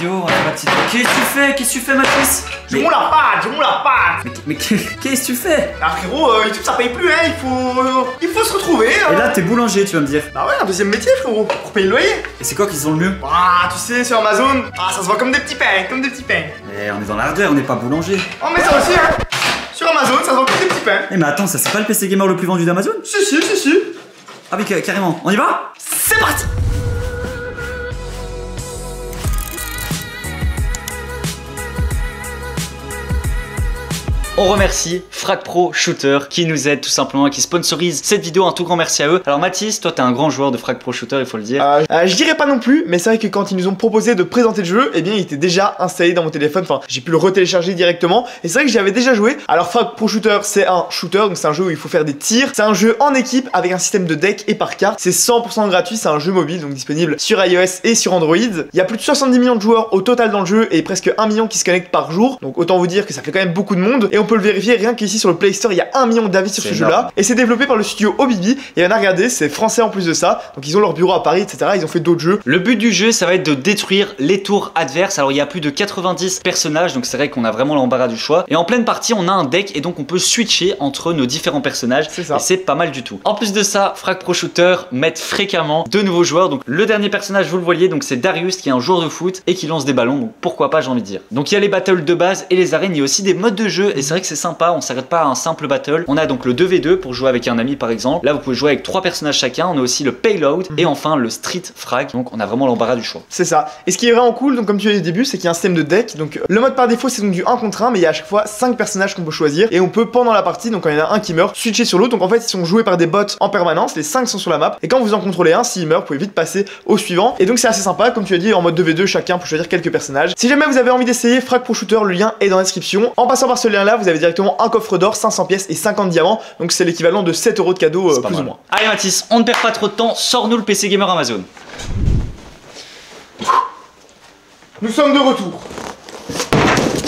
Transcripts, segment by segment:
vidéo, on petite. Qu'est-ce que tu fais? Qu'est-ce que tu fais, Mathis Dis-moi la patte, dis-moi la patte Mais, mais qu'est-ce que tu fais? Ah frérot, euh, YouTube ça paye plus, hein, il faut... il faut se retrouver, hein. Et là, t'es boulanger, tu vas me dire. Bah ouais, un deuxième métier frérot, pour payer le loyer. Et c'est quoi qu'ils ont le mieux? Ah, tu sais, sur Amazon, ah, ça se voit comme des petits pains, comme des petits pains Eh, on est dans l'ardeur, on n'est pas boulanger. Oh mais ça aussi, hein. Sur Amazon, ça se voit comme des petits pains Eh, mais attends, ça c'est pas le PC gamer le plus vendu d'Amazon? Si, si, si, si. Ah oui, ca- carrément. On y va? C'est parti On remercie Frag Pro Shooter qui nous aide tout simplement et qui sponsorise cette vidéo. Un tout grand merci à eux. Alors Mathis, toi t'es un grand joueur de Frag Pro Shooter, il faut le dire. Euh, euh, je dirais pas non plus, mais c'est vrai que quand ils nous ont proposé de présenter le jeu, eh bien il était déjà installé dans mon téléphone, enfin j'ai pu le retélécharger directement, et c'est vrai que j'y avais déjà joué. Alors Frag Pro Shooter c'est un shooter, donc c'est un jeu où il faut faire des tirs, c'est un jeu en équipe avec un système de deck et par carte, c'est 100% gratuit, c'est un jeu mobile, donc disponible sur iOS et sur Android. Il y a plus de 70 millions de joueurs au total dans le jeu, et presque 1 million qui se connectent par jour, donc autant vous dire que ça fait quand même beaucoup de monde, le vérifier rien qu'ici sur le Play Store, il y a 1 million d'avis sur ce jeu-là, et c'est développé par le studio Obibi, et on a regardé, c'est français en plus de ça, donc ils ont leur bureau à Paris, etc. Ils ont fait d'autres jeux. Le but du jeu, ça va être de détruire les tours adverses. Alors il y a plus de 90 personnages, donc c'est vrai qu'on a vraiment l'embarras du choix. Et en pleine partie, on a un deck et donc on peut switcher entre nos différents personnages. C'est ça. Et c'est pas mal du tout. En plus de ça, Frag Pro Shooter met fréquemment de nouveaux joueurs. Donc le dernier personnage, vous le voyez, donc c'est Darius qui est un joueur de foot et qui lance des ballons. Donc pourquoi pas, j'ai envie de dire. Donc il y a les battles de base et les arènes. Il y a aussi des modes de jeu et c'est vrai que c'est sympa. On s'arrête pas à un simple battle. On a donc le 2v2 pour jouer avec un ami par exemple. Là, vous pouvez jouer avec trois personnages chacun. On a aussi le payload et enfin le street frag. Donc on a vraiment l'embarras du choix. C'est ça. Et ce qui est vraiment cool, donc comme tu as dit au début, c'est qu'il y a un système de deck. Donc euh, le mode par défaut, c'est donc du 1 contre 1, mais il y a à chaque fois 5 personnages qu'on peut choisir. Et on peut, pendant la partie, donc quand il y en a un qui meurt, switcher sur l'autre. Donc en fait, ils sont joués par des bots en permanence. Les 5 sont sur la map. Et quand vous en contrôlez un, s'il meurt, vous pouvez vite passer au suivant. Et donc c'est assez sympa. Comme tu as dit, en mode 2v2, chacun peut choisir quelques personnages. Si jamais vous avez envie d'essayer Frag Pro Shooter, le lien est dans la description. En passant par ce lien là, vous avez directement un coffre d'or, 500 pièces et 50 diamants. Donc c'est l'équivalent de 7 euros de cadeaux, euh, plus mal. ou moins. Allez Mathis, on ne perd pas trop de temps, sors-nous le PC Gamer Amazon. Nous sommes de retour.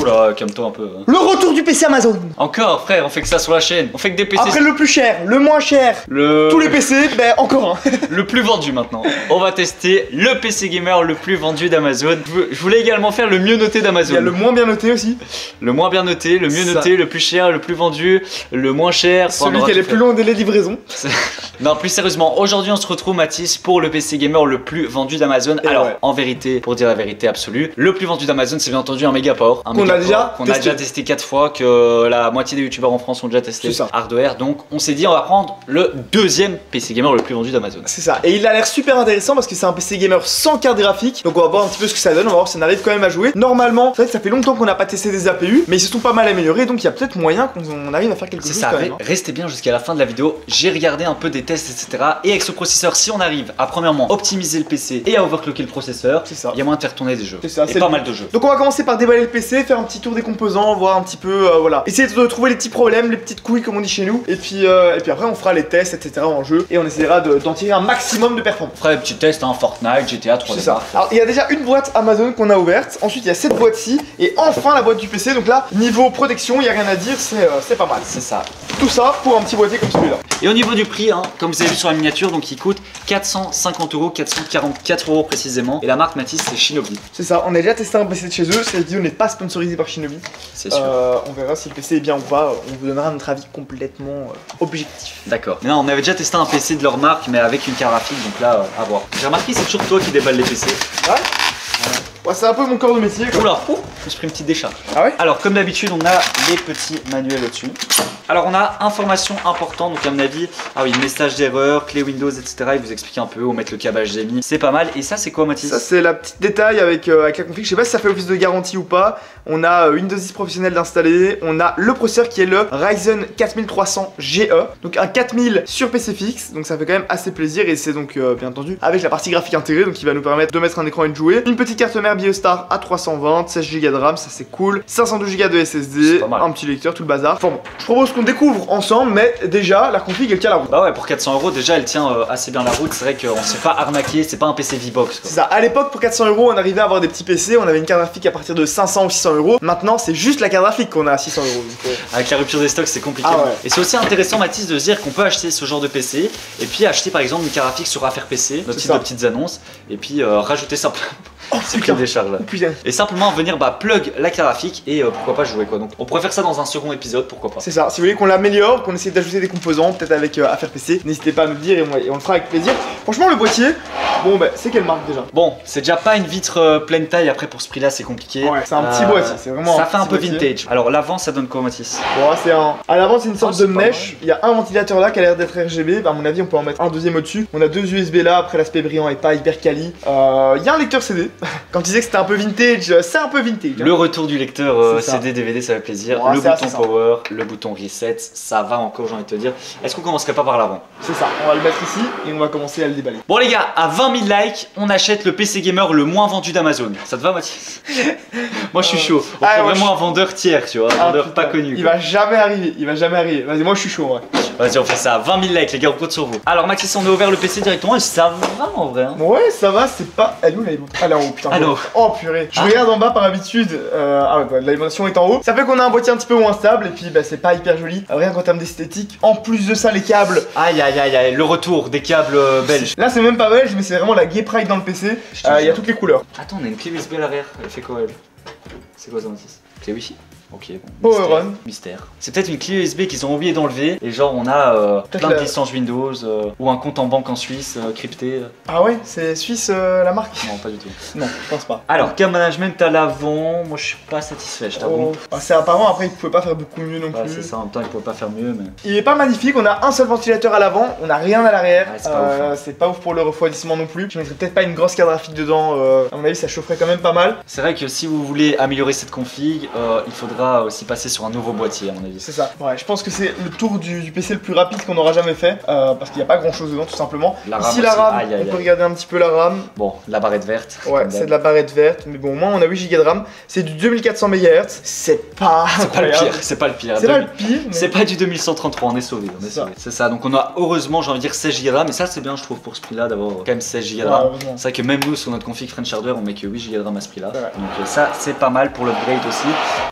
Oula, calme-toi un peu. hein. Le retour du PC Amazon. Encore frère, on fait que ça sur la chaîne. On fait que des PC. Après le plus cher, le moins cher, le... tous les PC, ben encore un. le plus vendu maintenant. On va tester le PC Gamer le plus vendu d'Amazon. Je vou- Je voulais également faire le mieux noté Il d'Amazon. y a le moins bien noté aussi. Le moins bien noté, le mieux Ça. noté, le plus cher, le plus vendu, le moins cher. Enfin, on Celui aura qui a les plus longs délais de livraison. Non, plus sérieusement, aujourd'hui on se retrouve Mathis pour le PC Gamer le plus vendu d'Amazon. Et Alors, ouais. en vérité, pour dire la vérité absolue, le plus vendu d'Amazon c'est bien entendu un Megaport. Un Qu'on a Megaport déjà qu'on a déjà testé 4 fois, que la moitié des youtubeurs en France ont déjà testé C'est ça. hardware. Donc on s'est dit on va prendre le deuxième PC Gamer le plus vendu d'Amazon. C'est ça. Et il a l'air super intéressant parce que c'est un PC gamer sans carte graphique. Donc on va voir un petit peu ce que ça donne. On va voir si on arrive quand même à jouer. Normalement, c'est vrai que ça fait longtemps qu'on n'a pas testé des APU, mais ils se sont pas mal améliorés. Donc il y a peut-être moyen qu'on arrive à faire quelque C'est chose ça, quand même. hein. restez bien jusqu'à la fin de la vidéo. J'ai regardé un peu des tests, etc. Et avec ce processeur, si on arrive à premièrement optimiser le PC et à overclocker le processeur, C'est ça. il y a moyen de faire tourner des jeux. C'est ça, et c'est pas le mal de jeux. Donc on va commencer par déballer le PC, faire un petit tour des composants, voir un petit peu, euh, voilà, essayer de trouver les petits problèmes, les petites couilles comme on dit chez nous, et puis euh, et puis après on fera les tests, etc. en jeu, et on essaiera de- d'en tirer un maximum de performance. On fera des petits tests, hein, Fortnite, GTA 3 C'est ça. Alors il y a déjà une boîte Amazon qu'on a ouverte, ensuite il y a cette boîte-ci, et enfin la boîte du PC. Donc là, niveau protection, il y a rien à dire, c'est euh, c'est pas mal. C'est ça. Tout ça pour un petit boîtier comme celui-là. Et au niveau du prix, hein, comme vous avez vu sur la miniature, donc il coûte 450 euros, 444 euros précisément. Et la marque Matisse, c'est Shinobi, C'est ça, on a déjà testé un PC de chez eux, cette vidéo n'est pas sponsorisée par Shinobi. c'est sûr. Euh, on verra si le PC est bien ou pas, on vous donnera notre avis complètement euh, objectif. D'accord. Mais non, on avait déjà testé un PC de leur marque, mais avec une carte graphique, donc là, euh, à voir. J'ai remarqué, c'est toujours toi qui déballe les PC. Ouais Ouais, c'est un peu mon corps de métier quoi. Oula, ouh, je me suis pris une petite décharge. Ah ouais? Alors, comme d'habitude, on a les petits manuels au-dessus. Alors, on a information importante, donc à mon avis, ah oui, message d'erreur, clé Windows, etc. Il vous explique un peu où mettre le câble HDMI. C'est pas mal. Et ça, c'est quoi, Mathis? Ça c'est la petite détail avec, euh, avec la config, je sais pas si ça fait office de garantie ou pas. On a euh, Windows 10 professionnel d'installer, on a le processeur qui est le Ryzen 4300 GE, donc un 4000 sur PC fixe, donc ça fait quand même assez plaisir et c'est donc euh, bien entendu avec la partie graphique intégrée, donc qui va nous permettre de mettre un écran et de jouer. Une petite carte mère Biostar à 320, 16 Go de RAM, ça c'est cool, 512 Go de SSD, un petit lecteur, tout le bazar. Enfin bon, je propose qu'on découvre ensemble, mais déjà la config elle tient la route. Bah ouais, pour 400 euros, déjà, elle tient euh, assez bien la route. C'est vrai qu'on se fait pas arnaquer, c'est pas un PC V-Box. quoi. C'est ça, à l'époque pour 400 euros on arrivait à avoir des petits PC, on avait une carte graphique à partir de 500 ou 600 euros. Maintenant c'est juste la carte graphique qu'on a à 600 euros. euh, Avec la rupture des stocks, c'est compliqué. Ah ouais. Et c'est aussi intéressant, Mathis, de se dire qu'on peut acheter ce genre de PC et puis acheter par exemple une carte graphique sur Affaire PC, notre site de petites annonces, et puis euh, rajouter ça. Oh c'est putain. qui décharge là. Oh, putain. Et simplement venir bah, plug la carte graphique et euh, pourquoi pas jouer quoi. Donc on pourrait faire ça dans un second épisode, pourquoi pas. C'est ça, si vous voulez qu'on l'améliore, qu'on essaie d'ajouter des composants, peut-être avec euh, Affaire PC, n'hésitez pas à nous le dire et on, et on le fera avec plaisir. Franchement, le boîtier, bon, bah, c'est quelle marque déjà? Bon, c'est déjà pas une vitre euh, pleine taille, après pour ce prix là c'est compliqué. Ouais, c'est un petit Euh, boîtier, c'est vraiment Ça un fait un peu boîtier. vintage. Alors l'avant ça donne quoi Mathis? Bon, c'est un. À l'avant, c'est une sorte Oh, de mèche. Il y a un ventilateur là qui a l'air d'être RGB. Bah, à mon avis, on peut en mettre un deuxième au-dessus. On a deux USB là. Après, l'aspect brillant est pas hyper quali. Il y a un lecteur CD. Quand tu disais que c'était un peu vintage, euh, c'est un peu vintage. hein. Le retour du lecteur euh. CD DVD ça fait plaisir. Le bouton power, le bouton reset, ça va encore j'ai envie de te dire. Est-ce qu'on commencerait pas par l'avant? C'est ça. On va le mettre ici et on va commencer à le déballer. Bon les gars, à 20 000 likes, on achète le PC gamer le moins vendu d'Amazon. Ça te va Mathis? Moi je suis Euh, chaud. On ah, prend vraiment un vendeur tiers, tu vois, un Ah, vendeur putain, pas connu. Il quoi. va jamais arriver. Il va jamais arriver. Vas-y, moi je suis chaud en vrai. Vas-y, on fait ça. 20 000 likes, les gars, on compte sur vous. Alors, Maxis, on a ouvert le PC directement et ça va en vrai. hein. Ouais, ça va, c'est pas. Elle est haut, putain. Là-haut. Oh purée. Je Ah. regarde en bas par habitude. Euh, ah ouais, l'alimentation est en haut. Ça fait qu'on a un boîtier un petit peu moins stable et puis bah, c'est pas hyper joli. Rien qu'en termes d'esthétique. En plus de ça, les câbles. Aïe, aïe, aïe, aïe, le retour des câbles euh, belges. Là, c'est même pas belge, mais c'est vraiment la Gay Pride dans le PC. Euh, Il y a toutes les couleurs. Attends, on a une clé USB à l'arrière. Elle fait quoi, elle? C'est quoi ça, Clé Wi-Fi? Ok, bon. Power mystère. on. Mystère. C'est peut-être une clé USB qu'ils ont oublié d'enlever. Et genre, on a euh, plein de licences Windows euh, ou un compte en banque en Suisse euh, crypté. Ah ouais, c'est Suisse la marque? Non, pas du tout. Non, je pense pas. Alors, cam management à l'avant, moi je suis pas satisfait, je t'avoue. Oh. Ah, c'est apparent, après, il pouvait pas faire beaucoup mieux non plus. c'est ça, en même temps, il pouvait pas faire mieux, mais. Il est pas magnifique, on a un seul ventilateur à l'avant, on a rien à l'arrière. Ouais, c'est pas ouf, hein. pas ouf pour le refroidissement non plus. Je mettrais peut-être pas une grosse carte graphique dedans, à mon avis ça chaufferait quand même pas mal. C'est vrai que si vous voulez améliorer cette config, il faudra aussi passer sur un nouveau boîtier, à mon avis. C'est ça. Ouais, je pense que c'est le tour du, du PC le plus rapide qu'on aura jamais fait, euh, parce qu'il n'y a pas grand chose dedans tout simplement. La RAM Ici la aussi. RAM, Aïe, aïe, on peut regarder un petit peu la RAM. Bon, la barrette verte. Ouais, c'est de la barrette verte, mais bon, au moins on a 8 Go de RAM. C'est du 2400 MHz, c'est pas. C'est pas le pire, c'est pas le pire. C'est pas le 2000 pire, mais. C'est pas du 2133, on est sauvé, on est C'est ça. sauvé. C'est ça, donc on a heureusement, j'ai envie de dire 16 Go de RAM, et ça c'est bien, je trouve, pour ce prix-là, d'avoir quand même 16 Go de RAM. C'est vrai que même nous, sur notre config French Hardware, on met que 8 Go de RAM à ce prix-là. Ouais. Donc ça, c'est pas mal pour l'upgrade aussi.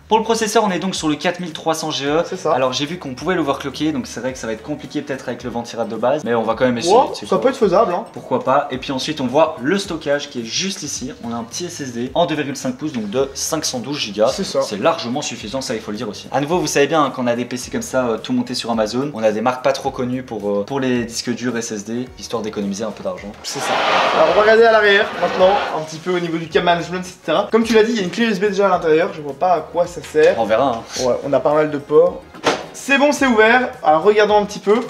Pour le processeur, on est donc sur le 4300 GE. C'est ça. Alors j'ai vu qu'on pouvait l'overclocker, donc c'est vrai que ça va être compliqué peut-être avec le ventirad de base, mais on va quand même essayer. Sais ça quoi. peut être faisable, hein. Pourquoi pas Et puis ensuite on voit le stockage qui est juste ici. On a un petit SSD en 2,5 pouces donc de 512 Go. C'est ça. C'est largement suffisant, ça il faut le dire aussi. À nouveau, vous savez bien hein, qu'on a des PC comme ça, euh, tout monté sur Amazon. On a des marques pas trop connues pour, euh, pour les disques durs SSD, histoire d'économiser un peu d'argent. C'est ça. Alors on va regarder à l'arrière maintenant, un petit peu au niveau du cam management, etc. Comme tu l'as dit, il y a une clé USB déjà à l'intérieur, je vois pas à quoi ça sert. On verra. hein. Ouais, on a pas mal de ports. C'est bon, c'est ouvert. Alors regardons un petit peu.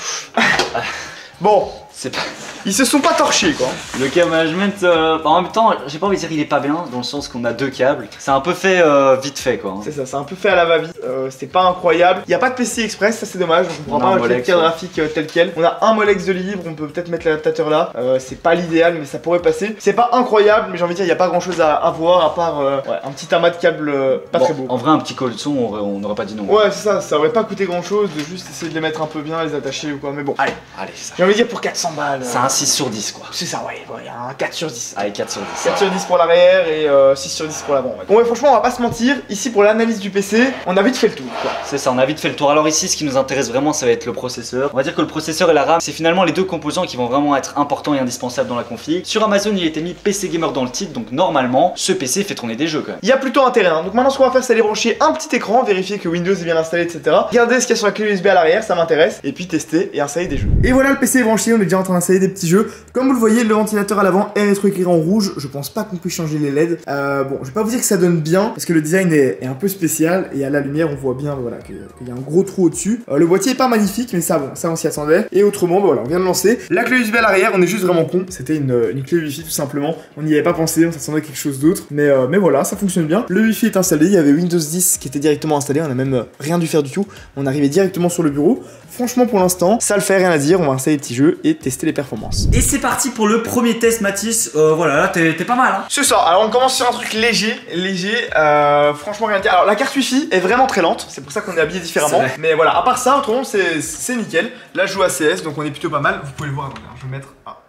Bon, C'est pas... ils se sont pas torchés quoi. Le cam management, euh, en même temps, j'ai pas envie de dire il est pas bien, dans le sens qu'on a deux câbles. C'est un peu fait euh, vite fait quoi. C'est ça, c'est un peu fait à la va-vite. Euh, c'est pas incroyable. Il y a pas de PC Express, ça c'est dommage. On On comprend un pas Molex, carte graphique euh, tel quel. On a un Molex de libre, on peut peut-être mettre l'adaptateur là. C'est pas l'idéal, mais ça pourrait passer. C'est pas incroyable, mais j'ai envie de dire, il y a pas grand chose à, à voir à part ouais, un petit amas de câbles pas Bon, très beau. En vrai, un petit col de son, on aurait- on n'aurait pas dit non. Ouais, c'est ça, ça aurait pas coûté grand chose de juste essayer de les mettre un peu bien, les attacher ou quoi, mais bon. Allez, Allez, ça. j'ai envie de dire pour 400 balles. Un 6 sur 10 quoi. C'est ça, ouais, ouais, un 4 sur 10. Allez, 4 sur 10. 4 sur 10 pour l'arrière et euh, 6 sur 10 pour l'avant. ouais. Bon, ouais, franchement, on va pas se mentir. Ici, pour l'analyse du PC, on a vite fait le tour. Quoi. C'est ça, on a vite fait le tour. Alors ici, ce qui nous intéresse vraiment, ça va être le processeur. On va dire que le processeur et la RAM, c'est finalement les deux composants qui vont vraiment être importants et indispensables dans la config. Sur Amazon, il a été mis PC Gamer dans le titre, donc normalement, ce PC fait tourner des jeux quand même. Il y a plutôt intérêt. Hein. Donc maintenant, ce qu'on va faire, c'est aller brancher un petit écran, vérifier que Windows est bien installé, etc. Regarder ce qu'il y a sur la clé USB à l'arrière, ça m'intéresse. Et puis tester et installer des jeux. Et voilà, le PC est branché. On est déjà en train d'installer des petits jeux. Comme vous le voyez, le ventilateur à l'avant est rétroéclairé en rouge. Je pense pas qu'on puisse changer les LED. Euh, bon, je vais pas vous dire que ça donne bien parce que le design est, un peu spécial et à la lumière, on voit bien voilà qu'il y a un gros trou au-dessus. Euh, le boîtier est pas magnifique, mais ça, bon, ça on s'y attendait. Et autrement, voilà, on vient de lancer. La clé USB à l'arrière, on est juste vraiment con. C'était une, clé Wi-Fi tout simplement. On n'y avait pas pensé, on s'attendait à quelque chose d'autre. Mais, euh, mais voilà, ça fonctionne bien. Le Wi-Fi est installé. Il y avait Windows 10 qui était directement installé. On a même rien dû faire du tout. On arrivait directement sur le bureau. Franchement, pour l'instant, ça le fait, rien à dire. On va installer les petits jeux et tester les performances. Et c'est parti pour le premier test, Mathis. Euh, voilà, là t'es pas mal, hein. C'est ça, alors on commence sur un truc léger, léger, euh, franchement rien à dire. Alors la carte Wi-Fi est vraiment très lente, c'est pour ça qu'on est habillé différemment. Mais voilà, à part ça, autrement c'est c'est nickel. Là je joue à CS, donc on est plutôt pas mal. Vous pouvez le voir, hein, je vais mettre. ah.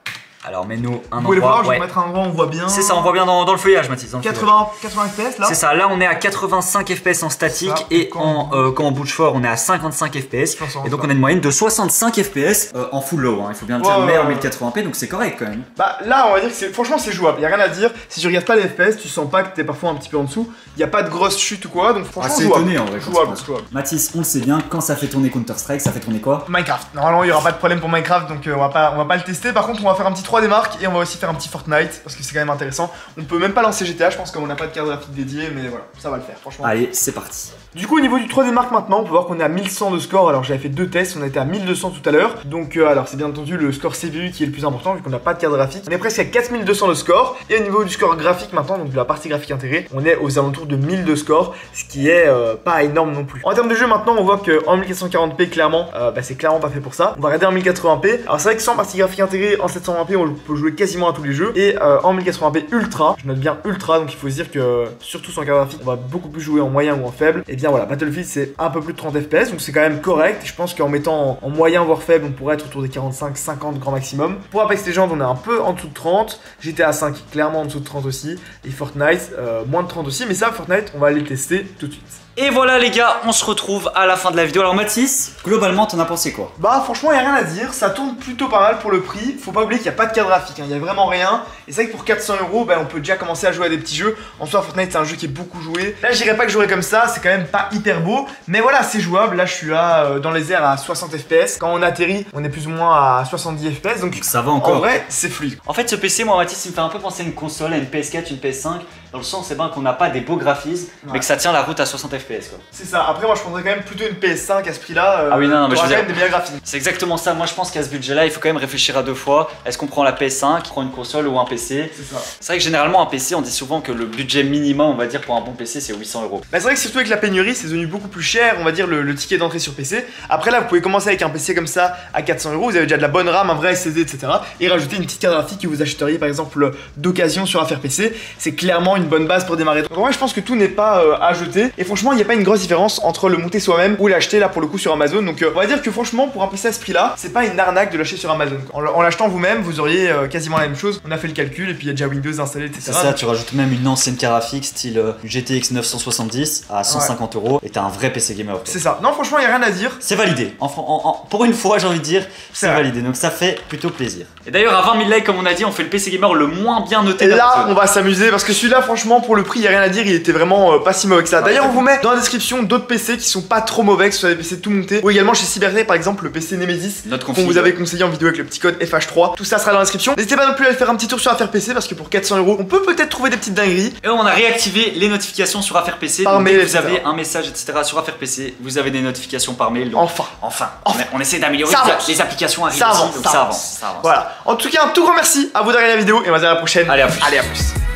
Alors, mets-nous un Vous pouvez le endroit. voir, je vais ouais. mettre un endroit, on voit bien. C'est ça, on voit bien dans, dans le feuillage, Mathis. dans le feuillage. 80, 80 FPS là C'est ça, là on est à 85 FPS en statique Ça, et quand en, on- euh, quand on bouge fort on est à 55 FPS. 60, Et donc on a une moyenne de 65 FPS euh, en full low, hein, il faut bien le dire, Ouais, mais en ouais. 1080p donc c'est correct quand même. Bah là on va dire que c'est franchement c'est jouable, y a rien à dire. Si tu regardes pas les FPS, tu sens pas que t'es parfois un petit peu en dessous. Y a pas de grosse chute ou quoi, donc franchement jouable. étonné en vrai. Jouable, jouable. Mathis, on le sait bien, quand ça fait tourner Counter-Strike, ça fait tourner quoi? Minecraft. Normalement, il y aura pas de problème pour Minecraft, donc euh, on va pas, on va pas le tester. Par contre, on va faire un petit 3D marque et on va aussi faire un petit Fortnite parce que c'est quand même intéressant. On peut même pas lancer GTA, je pense, comme on n'a pas de carte graphique dédiée, mais voilà, ça va le faire, franchement. Allez, c'est parti. Du coup, au niveau du 3D marque maintenant, on peut voir qu'on est à 1100 de score. Alors, j'avais fait deux tests, on était à 1200 tout à l'heure. Donc, euh, alors, c'est bien entendu le score CPU qui est le plus important vu qu'on n'a pas de carte graphique. On est presque à 4200 de score. Et au niveau du score graphique maintenant, donc de la partie graphique intégrée, on est aux alentours de 1000 de score, ce qui est euh, pas énorme non plus. En termes de jeu, maintenant, on voit que en 1440p, clairement, euh, bah, c'est clairement pas fait pour ça. On va regarder en 1080p. Alors, c'est vrai que sans partie graphique intégrée, en 720p, on peut jouer quasiment à tous les jeux. Et en 1080p ultra, je note bien ultra, donc il faut se dire que surtout sans carte graphique, on va beaucoup plus jouer en moyen ou en faible. Bien voilà, Battlefield c'est un peu plus de 30 FPS, donc c'est quand même correct. Je pense qu'en mettant en, en moyen voire faible, on pourrait être autour des 45-50 grand maximum. Pour Apex Legends, on est un peu en dessous de 30. GTA 5 clairement en dessous de 30 aussi. Et Fortnite, euh, moins de 30 aussi. Mais ça, Fortnite, on va aller le tester tout de suite. Et voilà les gars, on se retrouve à la fin de la vidéo. Alors Mathis, Globalement, t'en as pensé quoi? Bah franchement, il a rien à dire, ça tourne plutôt pas mal pour le prix. Faut pas oublier qu'il n'y a pas de carte graphique, il y a vraiment rien. Et c'est vrai que pour 400 euros, bah, on peut déjà commencer à jouer à des petits jeux. En soi, Fortnite c'est un jeu qui est beaucoup joué. Là, je dirais pas que je jouerais comme ça, c'est quand même pas hyper beau. Mais voilà, c'est jouable. Là, je suis là euh, dans les airs à 60 FPS. Quand on atterrit, on est plus ou moins à 70 FPS. Donc Ça va en encore. vrai, c'est fluide. en fait ce PC, moi Mathis, il me fait un peu penser à une console, à une PS4, une PS5, dans le sens c'est bien qu'on n'a pas des beaux graphismes, Ouais. mais que ça tient la route à 60 FPS quoi. C'est ça. Après, moi, je prendrais quand même plutôt une PS5 à ce prix-là. euh, Ah oui, non, non, mais je veux quand dire- même des meilleurs graphismes. C'est exactement ça, moi je pense qu'à ce budget-là, il faut quand même réfléchir à deux fois. Est-ce qu'on prend la PS5, on prend une console ou un PC C'est ça. C'est vrai que généralement un PC, on dit souvent que le budget minimum, on va dire pour un bon PC, c'est 800 euros. Bah c'est vrai que surtout avec la pénurie, c'est devenu beaucoup plus cher, on va dire, le, le ticket d'entrée sur PC. Après là, vous pouvez commencer avec un PC comme ça à 400 euros, vous avez déjà de la bonne RAM, un vrai SSD, etc. Et rajouter une petite carte graphique que vous achèteriez par exemple d'occasion sur Affaire PC. C'est clairement une bonne base pour démarrer. Donc en vrai, je pense que tout n'est pas euh, à jeter. Et franchement, il n'y a pas une grosse différence entre le monter soi-même ou l'acheter là pour le coup sur Amazon. Donc euh, on va dire que franchement, pour un PC à ce prix-là, c'est pas une arnaque de l'acheter sur Amazon. En, l'achetant vous-même, vous auriez euh, quasiment la même chose. On a fait le calcul et puis il y a déjà Windows installé, etc. C'est ça, tu rajoutes même une ancienne carte graphique style euh, GTX 970 à 150 euros et t'as un vrai PC gamer. C'est ça. Non, franchement, il n'y a rien à dire. C'est validé. En, fran- en- en- pour une fois, j'ai envie de dire, C'est validé. Donc ça fait plutôt plaisir. Et d'ailleurs, à 20 000 likes, comme on a dit, on fait le PC gamer le moins bien noté Et là, on va s'amuser parce que celui-là, franchement, pour le prix, il y a rien à dire. Il était vraiment euh, pas si mauvais que ça. D'ailleurs, on vous met dans la description d'autres PC qui sont pas trop mauvais, que ce soit des PC tout montés. Ou également chez Cybernet, par exemple, le PC Nemesis. Notre Qu'on vous avait conseillé en vidéo avec le petit code FH3. Tout ça sera dans la description. N'hésitez pas non plus à aller faire un petit tour sur Affaire PC parce que pour 400 euros, on peut peut-être trouver des petites dingueries. Et on a réactivé les notifications sur Affaire PC. Par donc dès mail, que vous avez un message, etc. sur Affaire PC, vous avez des notifications par mail. Donc, Enfin. enfin, on, on essaie d'améliorer. Les- applications arrivent Ça aussi, avance, donc ça ça avance. ça avance. Voilà. En tout cas, un tout grand merci à vous regarder la vidéo et on va se dire à la prochaine. Allez, à plus. Allez, à plus.